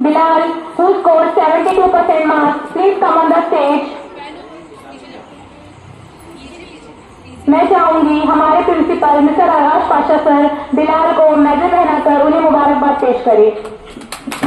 Bilal, who scored 72% marks, please come on the stage. मैं चाहूँगी हमारे principal Mr Akash Pasha sir Bilal को medal पहनाकर उन्हें मुबारकबाद पेश करें